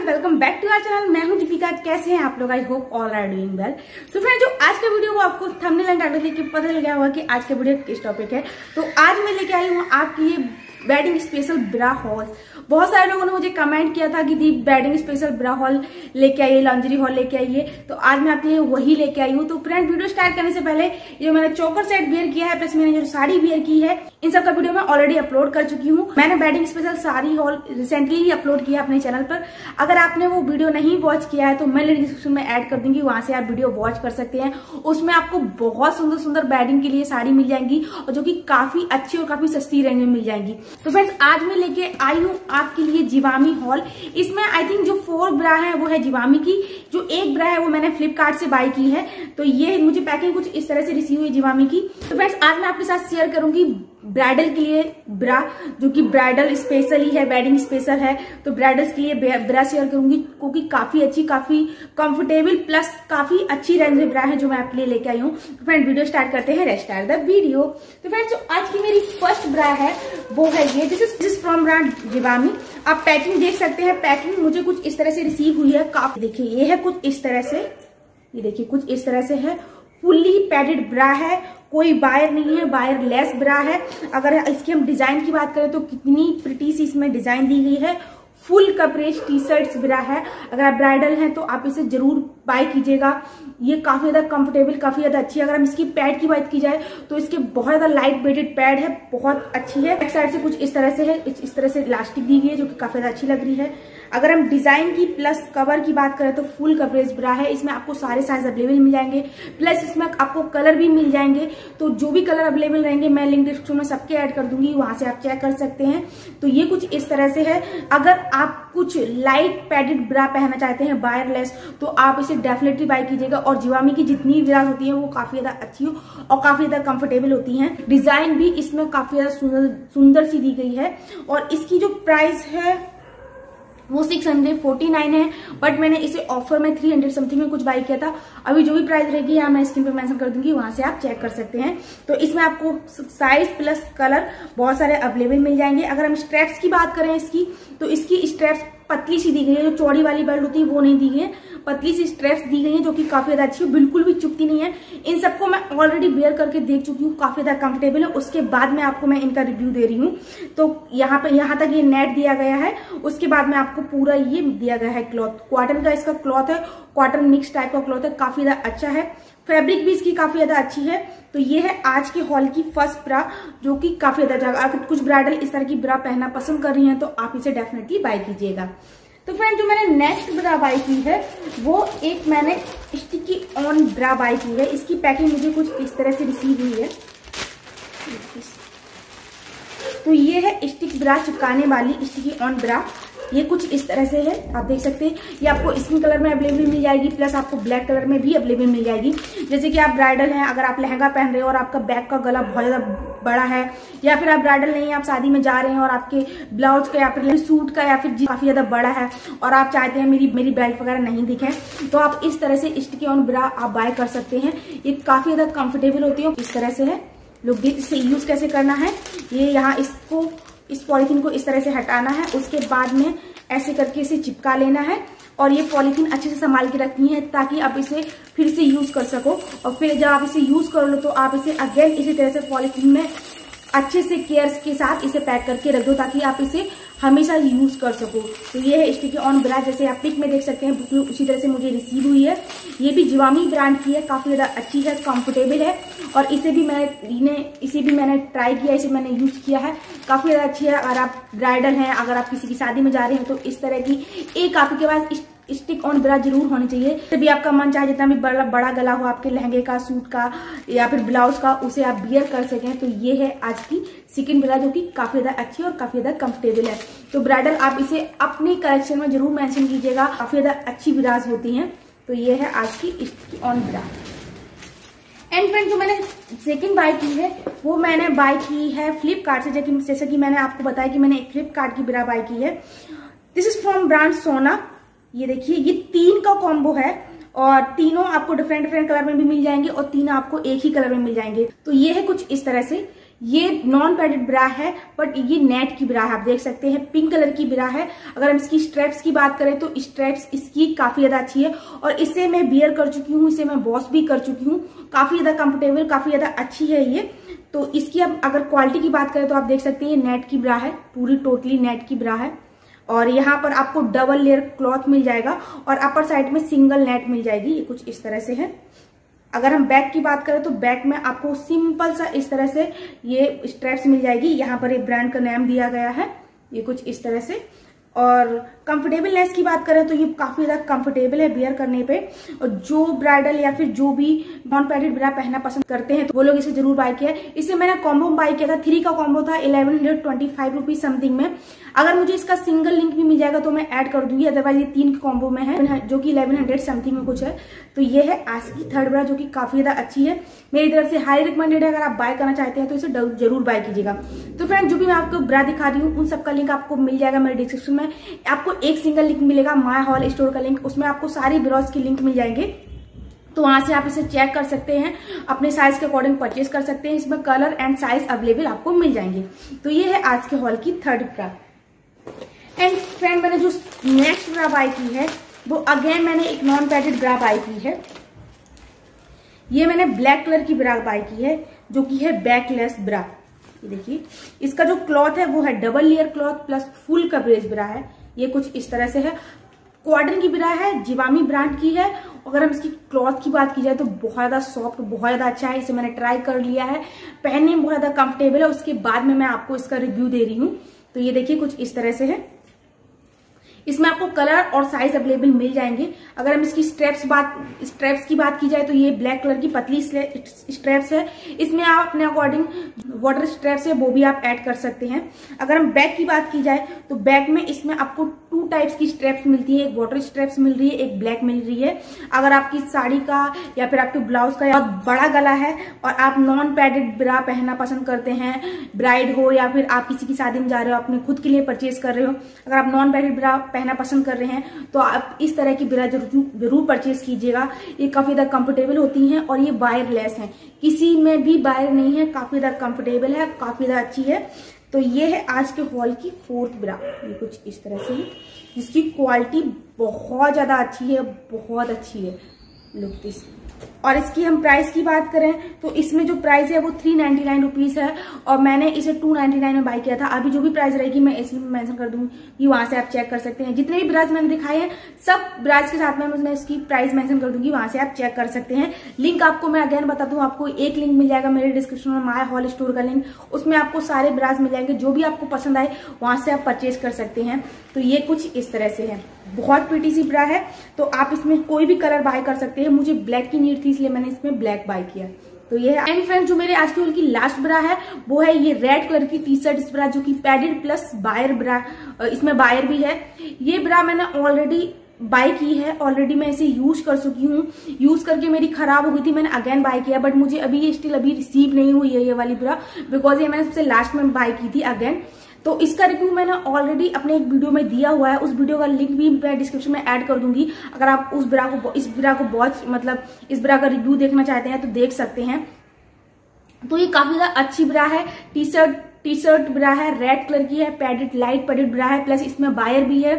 Welcome back to our channel मैं हूँ दीपिका। कैसे हैं आप लोग? I hope all are doing well तो फ्रेंड जो आज का वीडियो वो आपको थंबनेल एंड टाइटल देख के पता लग गया होगा कि आज का वीडियो किस टॉपिक है। तो आज मैं लेके आई हूँ आपके लिए वेडिंग स्पेशल ब्रा हॉल बहुत सारे लोगों ने मुझे कमेंट किया था कि the wedding special bra haul लेके आइए लॉन्जरी हॉल लेके आइए। तो आज मैं आपके लिए वही लेके आई हूँ। तो फ्रेंड वीडियो स्टार्ट करने से पहले ये मैंने चोकर सेट वेयर किया है प्लस मैंने जो साड़ी वेयर की है, इन सबका वीडियो मैं ऑलरेडी अपलोड कर चुकी हूँ। मैंने wedding special sari haul recently ही अपलोड किया अपने चैनल पर। अगर आपने वो वीडियो नहीं वॉच किया है तो मैं डिस्क्रिप्शन में ऐड कर दूँगी, वहाँ से आप वीडियो वॉच कर सकते हैं। उसमें आपको बहुत सुंदर सुंदर वेडिंग के लिए साड़ी मिल जाएँगी और जो कि काफ़ी अच्छी और काफ़ी सस्ती रेंज में मिल जाएँगी। तो फ्रेंड्स आज मैं लेके आई हूँ आपके लिए जीवामी हॉल। इसमें आई थिंक जो फोर ब्रा है, वो है जीवामी की। जो एक ब्रा है, वो मैंने फ्लिपकार्ट से बाय की है। तो ये मुझे पैकिंग कुछ इस तरह से रिसीव हुई जीवामी की। तो फ्रेंड्स आज मैं आपके साथ शेयर करूँगी ब्राइडल के लिए ब्रा, जो कि ब्राइडल स्पेशली है वेडिंग स्पेशल है तो ब्राइडल्स के लिए ब्रा शेयर करूँगी, क्योंकि काफ़ी अच्छी, काफ़ी कंफर्टेबल प्लस काफ़ी अच्छी रेंज में ब्रा है जो मैं आपके लिए लेके आई हूँ। तो फ्रेंड वीडियो स्टार्ट करते हैं रेस्ट द वीडियो तो फ्रेंड्स जो आज की मेरी फ़र्स्ट ब्रा है, वो है ये। This is this from brand Zivame आप पैकिंग देख सकते हैं पैकिंग मुझे कुछ इस तरह से रिसीव हुई है, काफ़ी, देखिए, ये है कुछ इस तरह से, ये देखिए, कुछ इस तरह से है। फुल्ली पैडेड ब्रा है कोई बायर नहीं है बायर लेस ब्रा है। अगर इसकी हम डिज़ाइन की बात करें तो कितनी प्रिटी सी इसमें डिज़ाइन दी गई है। Full coverage T shirts bra है। अगर आप ब्राइडल हैं तो आप इसे ज़रूर बाय कीजिएगा। ये काफ़ी ज़्यादा कंफर्टेबल काफ़ी ज़्यादा अच्छी है। अगर हम इसकी पैड की बात की जाए तो इसके बहुत ज़्यादा लाइट वेटेड पैड है, बहुत अच्छी है। एक साइड से कुछ इस तरह से है, इस तरह से इलास्टिक दी गई है, जो कि काफ़ी ज़्यादा अच्छी लग रही है। अगर हम डिज़ाइन की प्लस कवर की बात करें तो फुल कवरेज ब्रा है, इसमें आपको सारे साइज़ अवेलेबल मिल जाएँगे। प्लस इसमें आपको कलर भी मिल जाएँगे। तो जो भी कलर अवेलेबल रहेंगे, मैं लिंक डिस्क्रिप्शन में सबके ऐड कर दूँगी, वहाँ से आप चेक कर सकते हैं। तो ये कुछ इस तरह से है। अगर आप कुछ लाइट पैडेड ब्रा पहनना चाहते हैं वायरलेस तो आप इसे डेफिनेटली बाय कीजिएगा। और जीवामी की जितनी ब्राज होती है, वो काफ़ी ज़्यादा अच्छी हो और काफ़ी ज़्यादा कंफर्टेबल होती हैं। डिज़ाइन भी इसमें काफ़ी ज़्यादा सुंदर सुंदर सी दी गई है। और इसकी जो प्राइस है वो सिक्स हंड्रेड फोर्टी नाइन है बट मैंने इसे ऑफ़र में थ्री हंड्रेड समथिंग में कुछ बाई किया था। अभी जो भी प्राइस रहेगी, यहाँ मैं स्क्रीन पे मेंशन कर दूँगी, वहाँ से आप चेक कर सकते हैं। तो इसमें आपको साइज़ प्लस कलर बहुत सारे अवेलेबल मिल जाएँगे। अगर हम स्ट्रेप्स की बात करें इसकी तो इसकी स्ट्रेप्स पतली सी दी गई है, जो चौड़ी वाली बेल्ट होती है, वो नहीं दी गई है। पतली सी स्ट्रेप्स दी गई है, जो कि काफ़ी ज़्यादा अच्छी है, बिल्कुल भी चुपती नहीं है। इन सबको मैं ऑलरेडी वेयर करके देख चुकी हूँ, काफ़ी ज़्यादा कंफर्टेबल है। उसके बाद में आपको मैं इनका रिव्यू दे रही हूँ। तो यहाँ पे, यहाँ तक ये नेट दिया गया है। उसके बाद में आपको पूरा ये दिया गया है क्लॉथ क्वाटन का इसका क्लॉथ है। क्वाटन मिक्स टाइप का क्लॉथ है। काफ़ी ज़्यादा अच्छा है। फैब्रिक भी इसकी काफ़ी ज़्यादा अच्छी है। तो ये है आज के हॉल की फ़र्स्ट ब्रा, जो कि काफ़ी ज़्यादा अगर कुछ ब्राइडल इस तरह की ब्रा पहनना पसंद कर रही हैं तो आप इसे डेफिनेटली बाय कीजिएगा। तो फ्रेंड जो मैंने नेक्स्ट ब्रा बाई की है, वो एक मैंने स्टिकी ऑन ब्रा बाई की है। इसकी पैकिंग मुझे कुछ इस तरह से रिसीव हुई है। तो ये है स्टिक ब्रा, चिपकाने वाली स्टिकी ऑन ब्रा। ये कुछ इस तरह से है, आप देख सकते हैं। ये आपको स्किन कलर में अवेलेबल मिल जाएगी प्लस आपको ब्लैक कलर में भी अवेलेबल मिल जाएगी। जैसे कि आप ब्राइडल हैं, अगर आप लहंगा पहन रहे हो और आपका बैक का गला बहुत ज़्यादा बड़ा है, या फिर आप ब्राइडल नहीं है, आप शादी में जा रहे हैं और आपके ब्लाउज का या फिर सूट का या फिर काफ़ी ज़्यादा बड़ा है और आप चाहते हैं मेरी मेरी बेल्ट वगैरह नहीं दिखे तो आप इस तरह से स्टिकी ऑन ब्रा आप बाय कर सकते हैं। ये काफ़ी ज़्यादा कंफर्टेबल होती है इस तरह से है। लोग देख इसे यूज़ कैसे करना है? ये यहाँ इसको इस पॉलीथीन को इस तरह से हटाना है, उसके बाद में ऐसे करके इसे चिपका लेना है और ये पॉलीथीन अच्छे से संभाल के रखनी है ताकि आप इसे फिर से यूज़ कर सको। और फिर जब आप इसे यूज़ कर लो तो आप इसे अगेन इसी तरह से पॉलीथीन में अच्छे से केयर के साथ इसे पैक करके रख दो ताकि आप इसे हमेशा यूज़ कर सको। तो ये है स्टिकी ऑन ब्रा जैसे आप पिक में देख सकते हैं बुक उसी तरह से मुझे रिसीव हुई है। ये भी जिवामी ब्रांड की है, काफ़ी ज़्यादा अच्छी है कंफर्टेबल है। और इसे भी मैंने इसे भी मैंने ट्राई किया, इसे मैंने यूज़ किया है। काफ़ी ज़्यादा अच्छी है, अगर आप ब्राइडल हैं, अगर आप किसी की शादी में जा रहे हैं तो इस तरह की एक आपके पास स्टिक ऑन ब्रा ज़रूर होनी चाहिए। तभी आपका मन चाहे जितना भी बड़ा बड़ा गला हो, आपके लहंगे का, सूट का, या फिर ब्लाउज का, उसे आप बियर कर सकें तो ये है आज की सेकेंड ब्रा जो कि काफ़ी ज़्यादा अच्छी और काफ़ी ज़्यादा कंफर्टेबल है। तो ब्राइडल आप इसे अपने कलेक्शन में ज़रूर मेंशन कीजिएगा, काफ़ी ज़्यादा अच्छी ब्राज होती हैं। तो ये है आज की stick on bra. And friend जो मैंने सेकंड बाय की है, वो मैंने बाय की है फ्लिपकार्ट से, जैसे कि मैंने आपको बताया कि मैंने एक फ्लिपकार्ट की बिरा बाय की है। दिस इज़ फ्रॉम ब्रांड सोना ये देखिए, ये तीन का कॉम्बो है और तीनों आपको डिफरेंट डिफरेंट कलर में भी मिल जाएँगे और तीनों आपको एक ही कलर में मिल जाएँगे। तो ये है कुछ इस तरह से। ये नॉन पैडेड ब्रा है बट ये नेट की ब्रा है। आप देख सकते हैं पिंक कलर की ब्रा है। अगर हम इसकी स्ट्रेप्स की बात करें तो स्ट्रेप्स इसकी काफ़ी ज़्यादा अच्छी है और इससे मैं बियर कर चुकी हूँ, इसे मैं बॉस भी कर चुकी हूँ। काफ़ी ज़्यादा कंफर्टेबल काफ़ी ज़्यादा अच्छी है ये। तो इसकी अब अगर क्वालिटी की बात करें तो आप देख सकते हैं, ये नेट की ब्रा है, पूरी टोटली नेट की ब्रा है। और यहाँ पर आपको डबल लेयर क्लॉथ मिल जाएगा और अपर साइड में सिंगल नेट मिल जाएगी। ये कुछ इस तरह से है। अगर हम बैक की बात करें तो बैक में आपको सिंपल सा इस तरह से ये स्ट्रेप्स मिल जाएगी। यहाँ पर ये ब्रांड का नाम दिया गया है। ये कुछ इस तरह से। और कंफर्टेबलनेस की बात करें तो ये काफ़ी ज़्यादा कंफर्टेबल है बियर करने पे। और जो ब्राइडल या फिर जो भी नॉन पैडेड ब्रा पहनना पसंद करते हैं तो वो लोग इसे ज़रूर बाय किया इसे मैंने कॉम्बो बाय किया था थ्री का कॉम्बो था eleven hundred twenty five rupees something में। अगर मुझे इसका सिंगल लिंक भी मिल जाएगा तो मैं ऐड कर दूँगी अदरवाइज़ ये तीन कॉम्बो में है, जो कि इलेवन हंड्रेड समथिंग में कुछ है। तो ये है आज की थर्ड ब्रा जो कि काफ़ी ज़्यादा अच्छी है। मेरी तरफ़ से हाई रिकमेंडेड है, अगर आप बाय करना चाहते हैं तो इसे ज़रूर बाय कीजिएगा। तो फ्रेंड जो भी मैं आपको ब्रा दिखा रही हूँ, उन सबका लिंक आपको मिल जाएगा मेरे डिस्क्रिप्शन में। आपको एक सिंगल लिंक मिलेगा माई हॉल स्टोर का लिंक उसमें आपको सारी ब्रॉज की लिंक मिल जाएँगे। तो वहाँ से आप इसे चेक कर सकते हैं, अपने साइज़ के अकॉर्डिंग परचेज कर सकते हैं, इसमें कलर एंड साइज़ अवेलेबल आपको मिल जाएँगे। तो ये है आज के हॉल की थर्ड ब्रा एंड फ्रेंड मैंने जो नेक्स्ट ब्रा बाय की है, वो अगेन मैंने एक नॉन पैडेड ब्रा बाय की है। ये मैंने ब्लैक कलर की ब्रा बाई की है, जो कि है बैकलेस ब्रा देखिए, इसका जो क्लॉथ है, वो है double layer cloth plus full coverage bra है। ये कुछ इस तरह से है। क्वाडन की बिरा है जीवामी ब्रांड की है। अगर हम इसकी क्लॉथ की बात की जाए तो बहुत ज़्यादा सॉफ्ट बहुत ज़्यादा अच्छा है, इसे मैंने ट्राई कर लिया है। पहनने में बहुत ज़्यादा कंफर्टेबल है, उसके बाद में मैं आपको इसका रिव्यू दे रही हूँ। तो ये देखिए कुछ इस तरह से है। इसमें आपको कलर और साइज़ अवेलेबल मिल जाएँगे। अगर हम इसकी स्ट्रेप्स बात स्ट्रेप्स की बात की जाए तो ये ब्लैक कलर की पतली स्ट्रेप्स है। इसमें आप अपने अकॉर्डिंग वाटर स्ट्रेप्स है, वो भी आप ऐड कर सकते हैं। अगर हम बैक की बात की जाए तो बैक में इसमें आपको टू टाइप्स की स्ट्रेप्स मिलती है, एक वाटर स्ट्रेप्स मिल रही है, एक ब्लैक मिल रही है। अगर आपकी साड़ी का या फिर आपके ब्लाउज का बहुत बड़ा गला है और आप नॉन पैडेड ब्रा पहनना पसंद करते हैं ब्राइड हो या फिर आप किसी की शादी में जा रहे हो, अपने खुद के लिए परचेज कर रहे हो, अगर आप नॉन पैडेड ब्रा पहनना पसंद कर रहे हैं तो आप इस तरह की ब्रा ज़रूर परचेज कीजिएगा। ये काफ़ी ज़्यादा कंफर्टेबल होती है और ये वायरलेस है। किसी में भी वायर नहीं है, काफ़ी ज़्यादा कंफर्टेबल है, काफ़ी ज़्यादा अच्छी है। तो ये है आज के हॉल की फोर्थ ब्रा ये कुछ इस तरह से जिसकी क्वालिटी बहुत ज़्यादा अच्छी है, बहुत अच्छी है। लुक दिस और इसकी हम प्राइस की बात करें तो इसमें जो प्राइस है वो थ्री नाइनटी नाइन रुपीज़ है, और मैंने इसे टू नाइनटी नाइन में बाई किया था। अभी जो भी प्राइस रहेगी, मैं इसमें मेंशन कर दूँगी। वहाँ से आप चेक कर सकते हैं। जितने भी ब्राज मैंने दिखाए हैं, सब ब्राज के साथ में मैं इसकी प्राइस मेंशन कर दूँगी। वहाँ से आप चेक कर सकते हैं। लिंक आपको मैं अगेन बता दू, आपको एक लिंक मिल जाएगा मेरे डिस्क्रिप्शन में माई हॉल स्टोर का लिंक उसमें आपको सारे ब्राज मिल जाएँगे। जो भी आपको पसंद आए, वहाँ से आप परचेज कर सकते हैं। तो ये कुछ इस तरह से है। बहुत प्रीटी सी ब्रा है। तो आप इसमें कोई भी कलर बाय कर सकते हैं। मुझे ब्लैक की नीड थी, इसलिए मैंने इसमें ब्लैक बाय किया। तो ये है। एंड फ्रेंड जो मेरे आज की की लास्ट ब्रा है, वो है ये रेड कलर की टी शर्ट ब्रा जो कि पैडेड प्लस बायर ब्रा इसमें बायर भी है। ये ब्रा मैंने ऑलरेडी बाय की है ऑलरेडी मैं इसे यूज़ कर चुकी हूँ। यूज़ करके मेरी खराब हो गई थी, मैंने अगेन बाय किया बट मुझे अभी ये स्टिल अभी रिसीव नहीं हुई है ये वाली ब्रा बिकॉज़ ये मैंने सबसे लास्ट में बाय की थी अगेन तो इसका रिव्यू मैंने ऑलरेडी अपने एक वीडियो में दिया हुआ है। उस वीडियो का लिंक भी मैं डिस्क्रिप्शन में ऐड कर दूँगी। अगर आप उस ब्रा को इस ब्रा को बहुत मतलब इस ब्रा का रिव्यू देखना चाहते हैं तो देख सकते हैं। तो ये काफ़ी ज़्यादा अच्छी ब्रा है। T shirt T shirt bra है रेड कलर की है पैडेड लाइट पैडेड ब्रा है प्लस इसमें बायर भी है।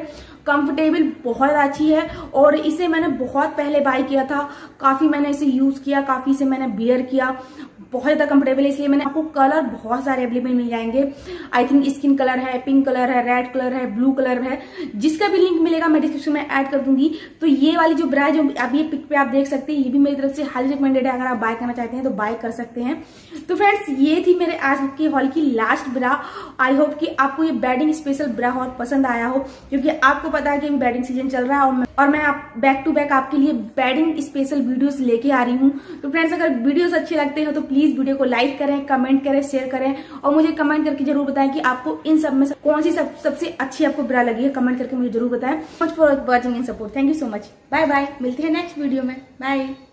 कंफर्टेबल बहुत अच्छी है। और इसे मैंने बहुत पहले बाय किया था। काफ़ी मैंने इसे यूज़ किया, काफ़ी इसे मैंने बियर किया। बहुत ज़्यादा कंफर्टेबल है इसलिए मैंने आपको कलर बहुत सारे अवेलेबल मिल जाएँगे। आई थिंक स्किन कलर है पिंक कलर है रेड कलर है ब्लू कलर है। जिसका भी लिंक मिलेगा मैं डिस्क्रिप्शन में ऐड कर दूँगी। तो ये वाली जो ब्रा जो ये पिक पे आप देख सकते हैं ये भी मेरी तरफ़ से हाईली रिकमेंडेड है। अगर आप बाय करना चाहते हैं तो बाय कर सकते हैं। तो फ्रेंड्स ये थी मेरे आज की हॉल की लास्ट ब्रा आई होप कि आपको ये बेडिंग स्पेशल ब्रा हॉल पसंद आया हो क्योंकि आपको पता है कि बेडिंग सीज़न चल रहा है और मैं, और मैं आप बैक टू बैक आपके लिए बेडिंग स्पेशल वीडियोस लेके आ रही हूँ। तो फ्रेंड्स अगर वीडियोस अच्छे लगते हैं तो प्लीज़ वीडियो को लाइक करें कमेंट करें शेयर करें और मुझे कमेंट करके ज़रूर बताएँ कि आपको इन सब में कौन सी सब, सबसे अच्छी आपको ब्रा लगी है। कमेंट करके मुझे ज़रूर बताएँ। Much for watching in support thank you so much bye bye मिलते हैं नेक्स्ट वीडियो में. बाय